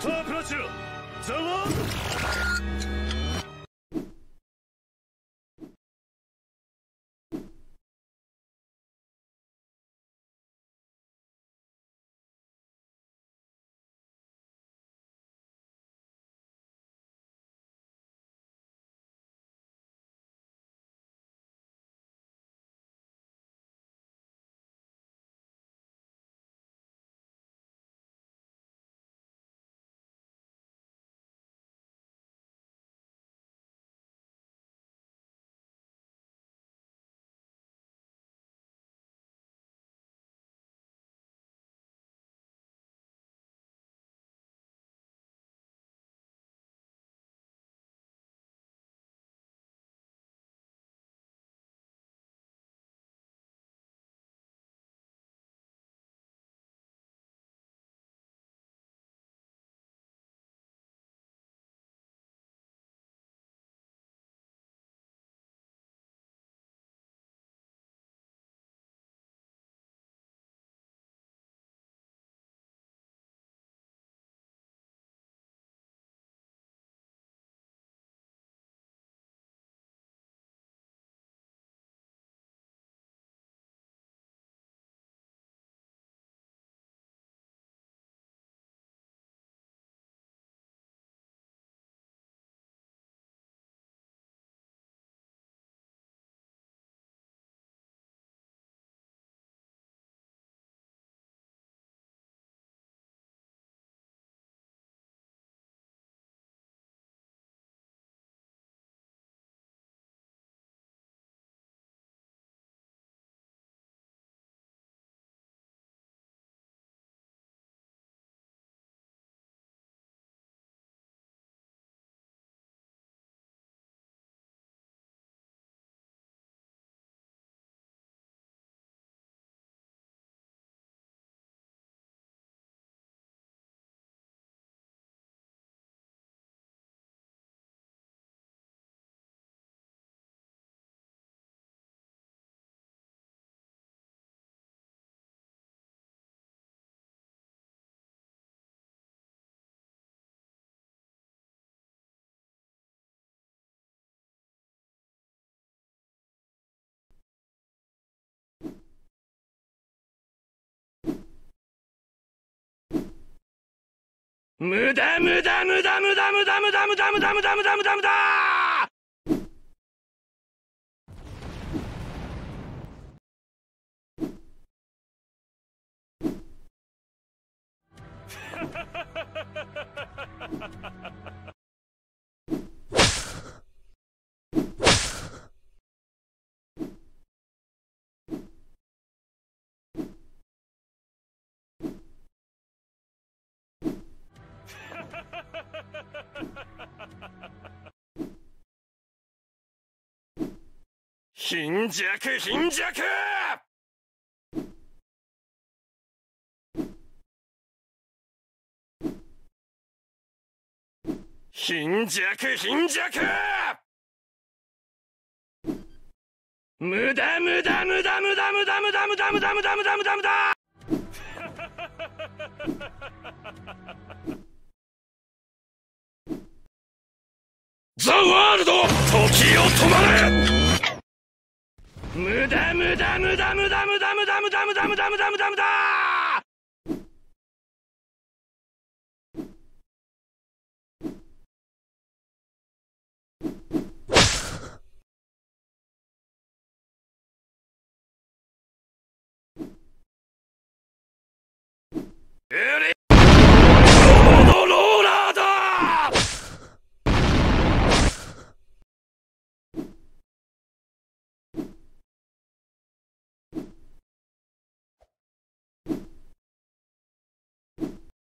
スタープラチナザワ無駄無駄無駄無駄無駄無駄無駄無駄無駄無駄無駄無駄。貧弱貧弱！貧弱貧弱！無駄無駄無駄無駄無駄無駄無駄無駄無駄無駄無駄無駄！ザ・ワールド時を止まれ！無駄無駄無駄無駄無駄無駄無駄無駄無駄無駄無駄無駄無駄